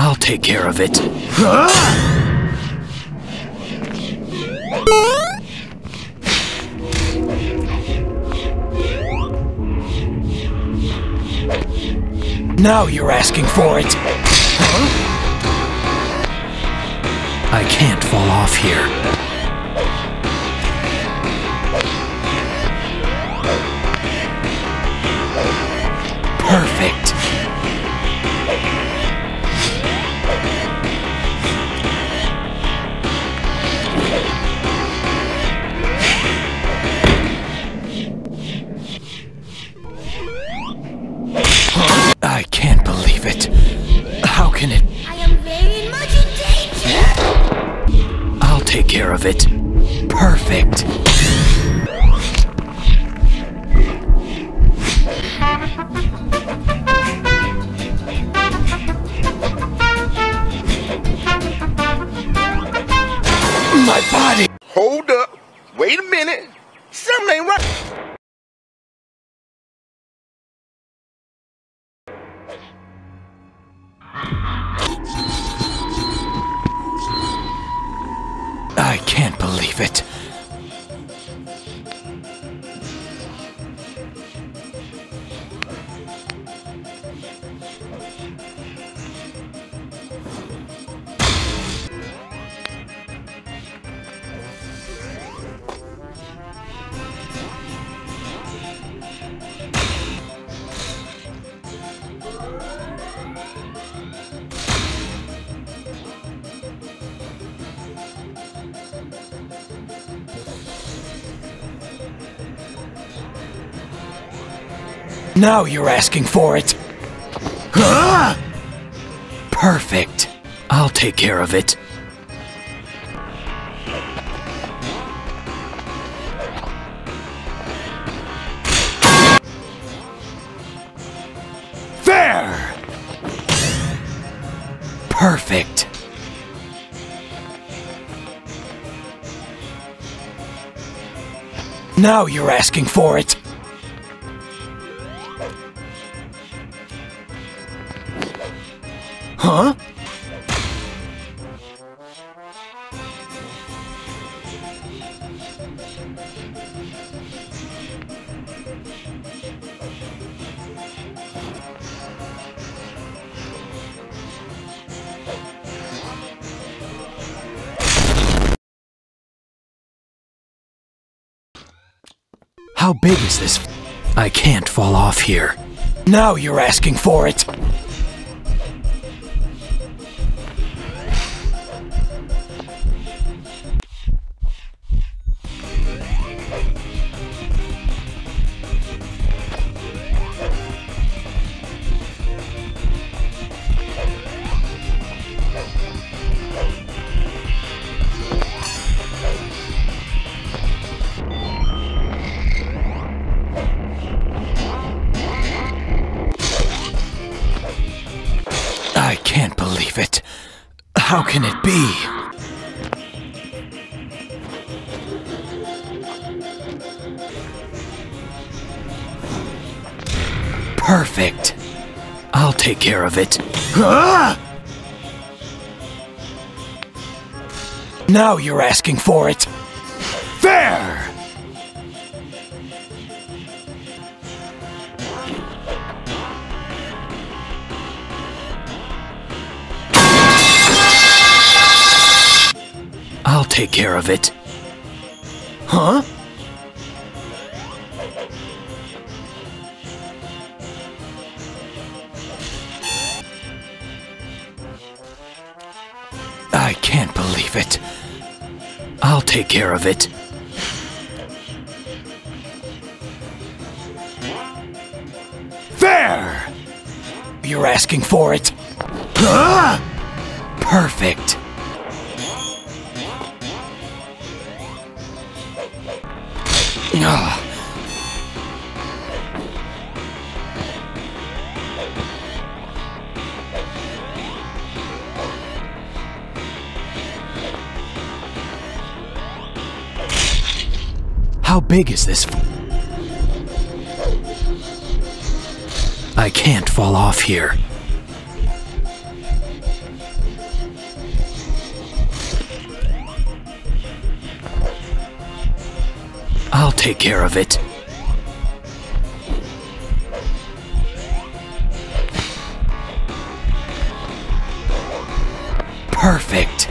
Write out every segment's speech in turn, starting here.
I'll take care of it. Now you're asking for it. Huh? I can't fall off here. Take care of it. Perfect. My body! Hold up. Wait a minute. Something ain't right. Can't Now you're asking for it. Huh? Perfect. I'll take care of it. There! Perfect. Now you're asking for it. Huh? How big is this? I can't fall off here. Now you're asking for it. How can it be? Perfect. I'll take care of it. Now you're asking for it. Take care of it. Huh? I can't believe it. I'll take care of it. There! You're asking for it. Perfect. Ah. How big is this? I can't fall off here. Take care of it. Perfect.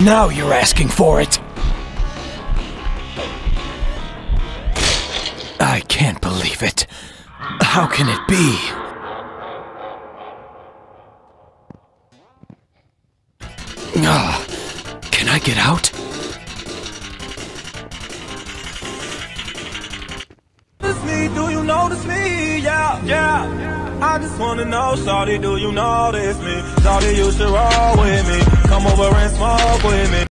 Now you're asking for it. I can't believe it. How can it be? Ah, can I get out? Notice me? Yeah, yeah. I just wanna know, Shawty, do you notice me? Shawty, you should roll with me. Come over and smoke with me.